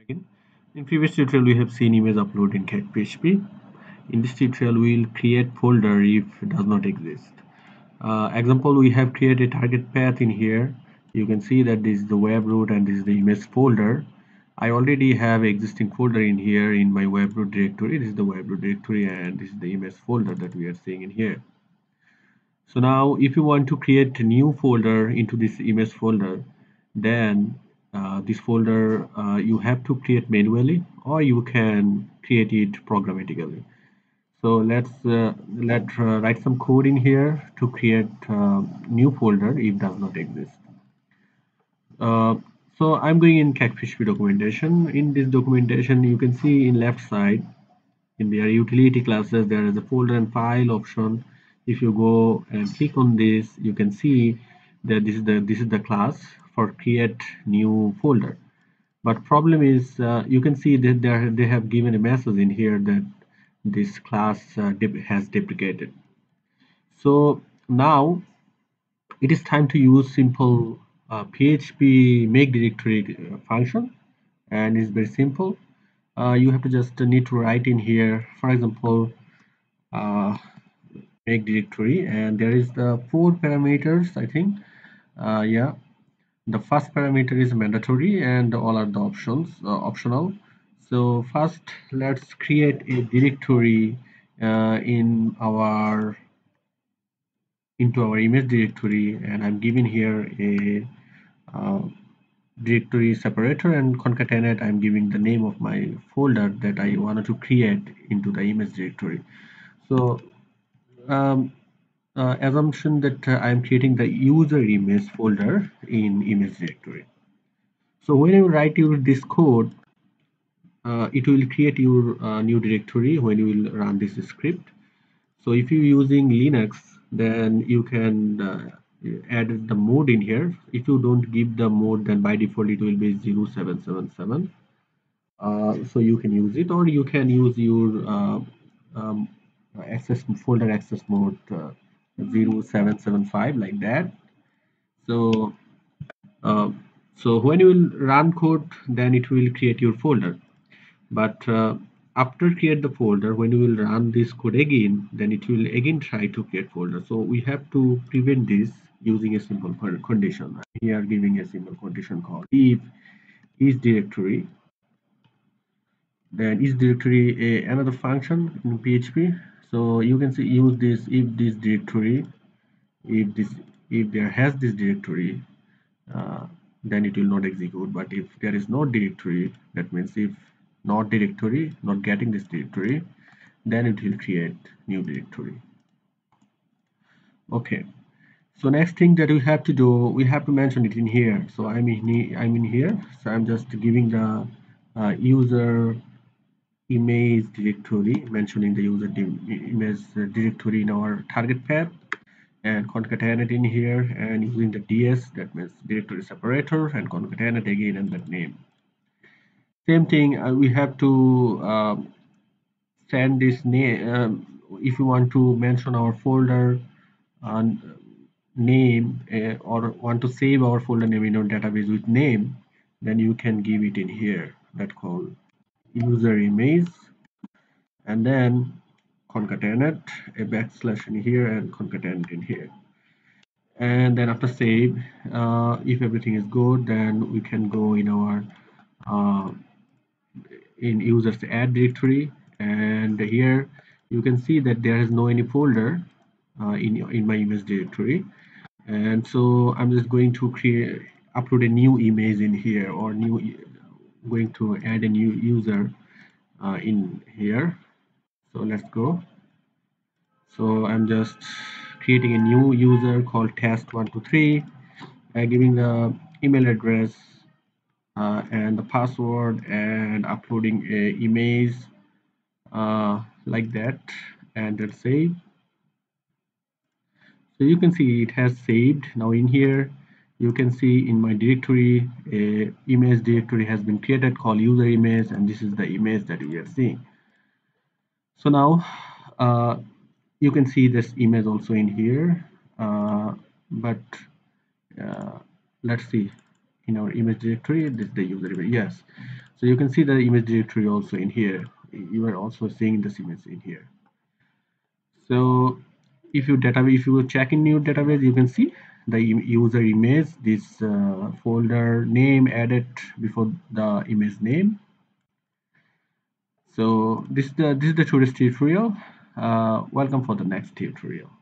again. In previous tutorial we have seen image upload in CakePHP. In this tutorial we will create folder if it does not exist. Uh, example we have created target path in here. You can see that this is the web root and this is the image folder. I already have existing folder in here in my web root directory. This is the web root directory and this is the image folder that we are seeing in here. So now if you want to create a new folder into this image folder then uh, this folder uh, you have to create manually or you can create it programmatically. So let's uh, let uh, write some code in here to create uh, new folder if does not exist. Uh, so I'm going in CakePHP documentation. In this documentation you can see in left side in their utility classes there is a folder and file option. If you go and click on this you can see that this is the this is the class for create new folder. But problem is uh, you can see that there they have given a message in here that this class uh, has deprecated. So now it is time to use simple uh, php make directory uh, function and it's very simple. Uh, you have to just need to write in here for example uh, make directory and there is the four parameters i think. Yeah the first parameter is mandatory and all are the options uh, optional. So first let's create a directory uh, in our into our image directory. And I'm giving here a uh, directory separator and concatenate. I'm giving the name of my folder that I wanted to create into the image directory. So um, uh, assumption that uh, I'm creating the user image folder in image directory. So when you write your this code, uh, it will create your uh, new directory when you will run this script. So if you're using Linux, then you can uh, add the mode in here. If you don't give the mode, then by default it will be 0777. Uh, so you can use it or you can use your um, access folder access mode 0775 like that. So uh, so when you will run code then it will create your folder. But uh, after create the folder when you will run this code again then it will again try to create folder. So we have to prevent this using a simple condition. Here giving a simple condition called if is directory then is directory a, another function in php so you can see use this if this directory if this if there has this directory uh, then it will not execute. But if there is no directory that means if not directory not getting this directory then it will create new directory. Okay. So next thing that we have to do we have to mention it in here. So i'm in i'm in here. So i'm just giving the uh, user image directory mentioning the user image directory in our target path. And concatenate in here and using the ds that means directory separator and concatenate again and that name. Same thing uh, we have to um, send this name um, if you want to mention our folder and name uh, or want to save our folder name in our database with name then you can give it in here that call user image and then concatenate a backslash in here and concatenate in here. And then after save uh, if everything is good then we can go in our uh, in users add directory. And here you can see that there is no any folder uh, in in my image directory. And so I'm just going to create upload a new image in here or new going to add a new user uh, in here. So let's go. So I'm just creating a new user called test123 uh, giving the email address uh, and the password and uploading a image uh, like that and then save. So you can see it has saved. Now in here you can see in my directory a image directory has been created called user image and this is the image that we are seeing. So now uh, you can see this image also in here uh, but uh, let's see. In our image directory this is the user image yes. So you can see the image directory also in here. You are also seeing this image in here. So if you database if you check in new database you can see the user image this uh, folder name added before the image name. So this is the this is the today's tutorial. Uh, welcome for the next tutorial